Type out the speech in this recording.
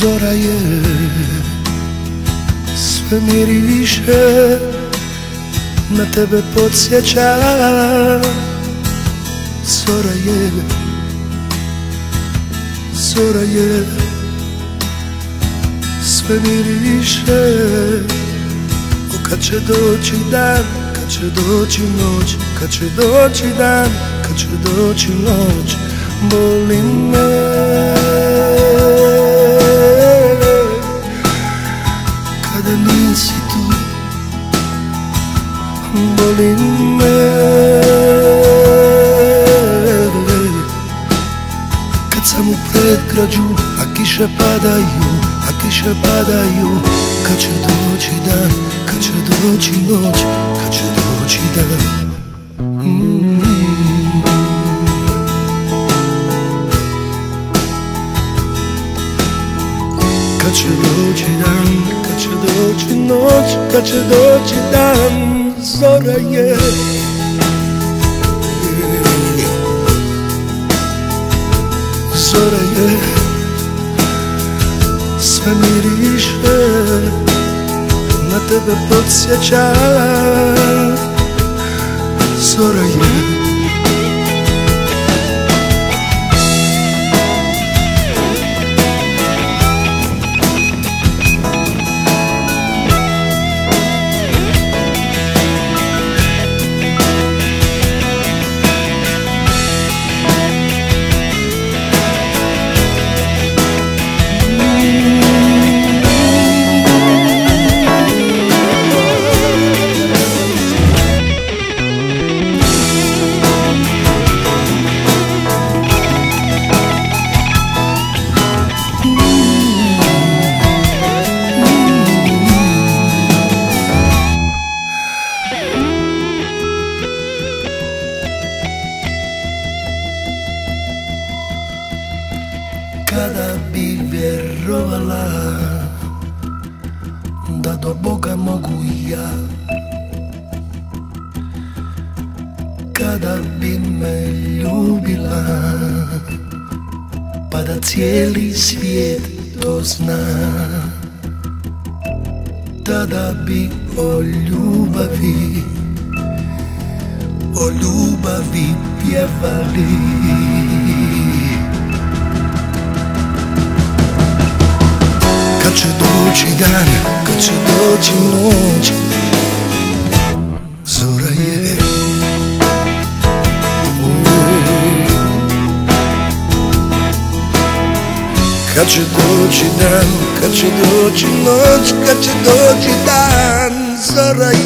Zora je sve miriše Na tebe podsjeća. Zora je Zora je Sve miriše O kad će doći dan Kad će doći noć Kad će doći dan Kad će doći noć Boli me padaju A kiše padaju. Kad će doći dan Kad će doći noć Kad će doći dan. Mm. Kad će doći dan, kad će doći noć, kad će doći dan, zora je. Zora je Sve miriše Na tebe podsjeća Zora je Kada bi vjerovala Da do Boga mogu ja. Kada bi me ljubila Pa da cijeli svijet to zna. Tada bi o ljubavi O ljubavi pjevali doći dan, kad će doći noć Zora je Kad će doći dan, kad će doći noć Kad će doći dan, zora je